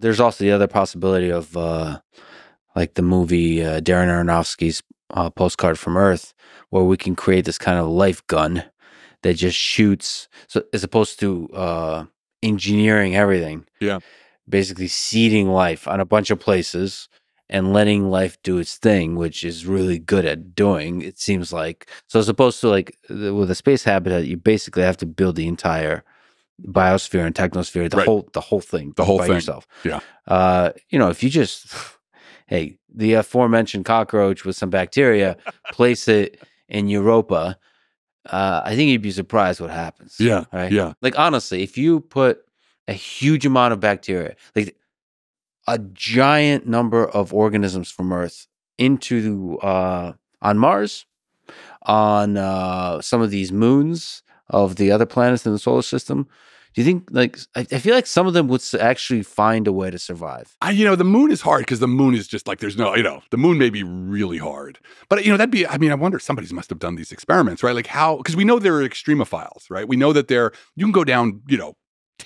there's also the other possibility of uh, like the movie uh, Darren Aronofsky's uh, Postcard from Earth, where we can create this kind of life gun that just shoots. So as opposed to uh, engineering everything, Yeah. basically seeding life on a bunch of places and letting life do its thing, which is really good at doing. It seems like so as opposed to like with a space habitat, you basically have to build the entire biosphere and technosphere, the Right. whole the whole thing, The whole by thing. yourself. Yeah. Uh, you know, if you just hey, the aforementioned cockroach with some bacteria, place it in Europa. Uh, I think you'd be surprised what happens. Yeah, Right. yeah. Like honestly, if you put a huge amount of bacteria, like a giant number of organisms from Earth into uh, on Mars, on uh, some of these moons of the other planets in the solar system, do you think like I, I feel like some of them would actually find a way to survive? I, you know, the moon is hard because the moon is just like there's no, you know, the moon may be really hard, but you know that'd be. I mean, I wonder somebody must have done these experiments, right? Like how? Because we know there are extremophiles, right? We know that there you can go down, you know.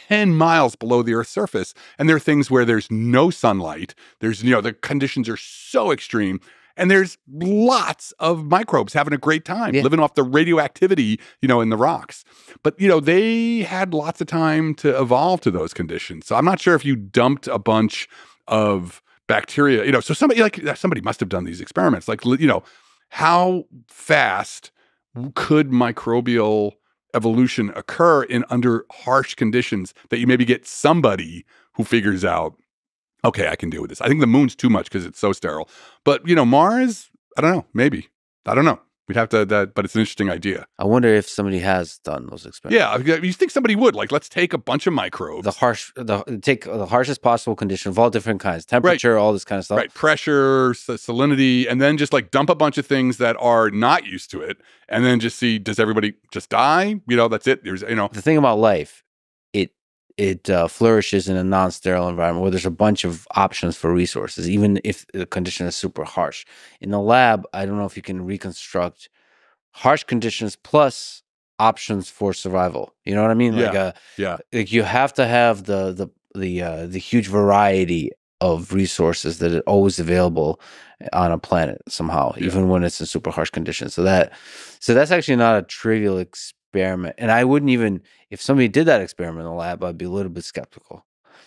10 miles below the earth's surface and there are things where there's no sunlight there's you know the conditions are so extreme and there's lots of microbes having a great time Yeah. living off the radioactivity you know in the rocks. But you know they had lots of time to evolve to those conditions. So i'm not sure if you dumped a bunch of bacteria you know so somebody like somebody must have done these experiments. Like you know how fast could microbial evolution occur in under harsh conditions that you maybe get somebody who figures out okay i can deal with this i think the moon's too much because it's so sterile but you know mars i don't know maybe i don't know we'd have to that but it's an interesting idea I wonder if somebody has done those experiments. yeah you think somebody would like let's take a bunch of microbes The harsh, the take the harshest possible condition of all different kinds, temperature, all this kind of stuff. Right, pressure, salinity, and then just like dump a bunch of things that are not used to it, and then just see does everybody just die? You know, that's it. There's you know, the thing about life, it uh, flourishes in a non-sterile environment where there's a bunch of options for resources, even if the condition is super harsh. In the lab, I don't know if you can reconstruct harsh conditions plus options for survival. You know what I mean? Like, Yeah, uh, yeah. like you have to have the the the uh, the huge variety of resources that are always available on a planet somehow, Yeah. even when it's in super harsh conditions. So that so that's actually not a trivial experiment. And I wouldn't even if somebody did that experiment in the lab, I'd be a little bit skeptical.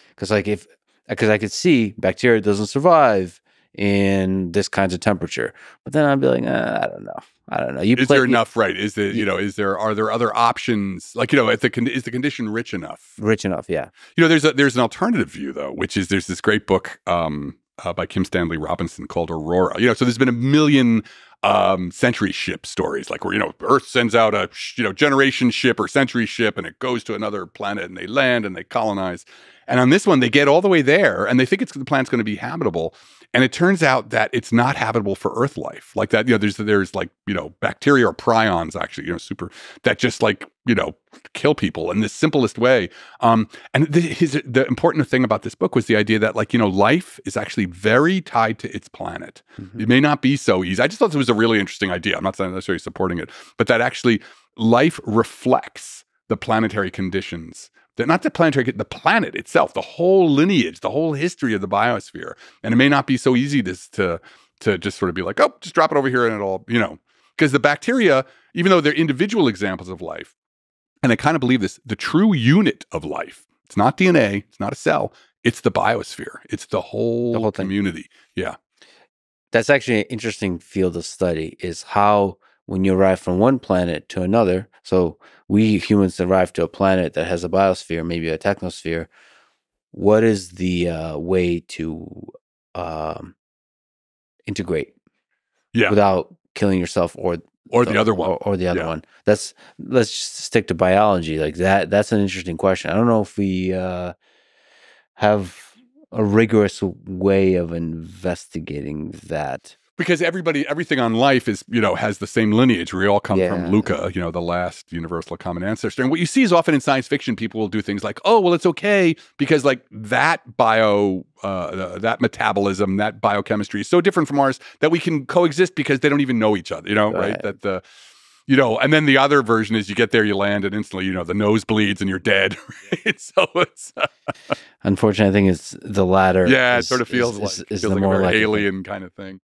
Because like if because I could see bacteria doesn't survive in this kinds of temperature. But then I'd be like, uh, I don't know. I don't know. You is play- there you- enough? Right? Is the you- you know is there are there other options? Like you know, if the con- is the condition rich enough? rich enough, yeah. You know, there's a there's an alternative view though, which is there's this great book um, uh, by Kim Stanley Robinson called Aurora. You know, so there's been a million um, century ship stories, like where you know Earth sends out a you know generation ship or century ship, and it goes to another planet, and they land and they colonize. And on this one, they get all the way there, and they think it's the planet's going to be habitable. And it turns out that it's not habitable for Earth life. Like that, you know, there's there's like you know bacteria or prions actually, you know, super that just like you know kill people in the simplest way. Um, and the, his, the important thing about this book was the idea that like you know life is actually very tied to its planet. Mhm. It may not be so easy. I just thought it was a really interesting idea. I'm not necessarily supporting it, but that actually life reflects the planetary conditions. That not the planetary, the planet itself, the whole lineage, the whole history of the biosphere. And it may not be so easy to to to just sort of be like, oh, just drop it over here and it'll, you know, because the bacteria, even though they're individual examples of life, and I kind of believe this, the true unit of life, it's not DNA, it's not a cell, it's the biosphere, it's the whole, The whole community. Yeah. that's actually an interesting field of study is how when you arrive from one planet to another so we humans arrive to a planet that has a biosphere maybe a technosphere what is the uh, way to um, integrate Yeah. without killing yourself or Or the other one. or, or the other Yeah. one that's let's just stick to biology like that that's an interesting question i don't know if we uh, have a rigorous way of investigating that because everybody everything on life is you know has the same lineage we all come Yeah. from luca you know the last universal common ancestor and what you see is often in science fiction people will do things like oh well it's okay because like that bio uh, that metabolism that biochemistry is so different from ours that we can coexist because they don't even know each other you know right, Right. that the you know, and then the other version is you get there, you land, and instantly, you know, the nose bleeds and you're dead. Right? So it's Unfortunately, I think it's the latter. Yeah, it is- sort of feels is- like is feels the like more a very likely alien kind of thing.